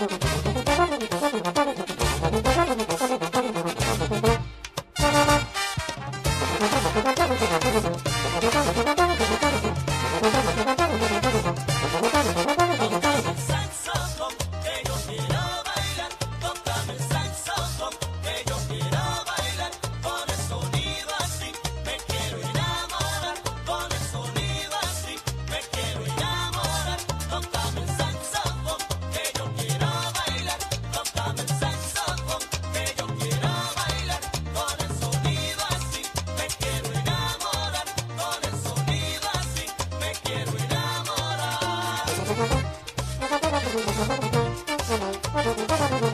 Thank you. ただただただただただただただただ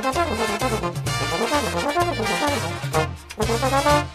ただただた